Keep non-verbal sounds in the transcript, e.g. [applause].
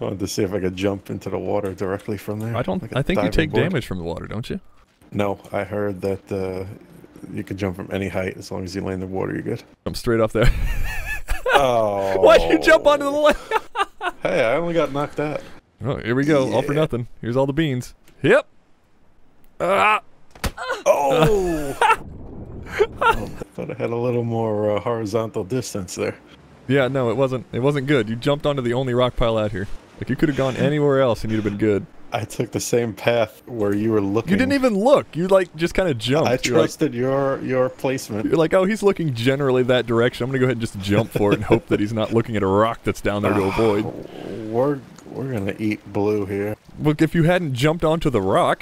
I wanted to see if I could jump into the water directly from there. I don't. like I think you take board. damage from the water, don't you? No, I heard that uh, you could jump from any height as long as you land in the water. You're good. Jump straight off there. [laughs] Oh. Why'd you jump onto the lake? [laughs] Hey, I only got knocked out. Oh, here we go. All for nothing. Here's all the beans. Yep. Ah. Oh! [laughs] oh thought I had a little more uh, horizontal distance there. Yeah, no, it wasn't. It wasn't good. You jumped onto the only rock pile out here. Like you could have gone anywhere else and you'd have been good. I took the same path where you were looking. You didn't even look. You like just kind of jumped. I You're like, trusted your your placement. you're like, oh, he's looking generally that direction. I'm gonna go ahead and just jump for it and hope that he's not looking at a rock that's down there to avoid. We're we're gonna eat blue here. Look, if you hadn't jumped onto the rock,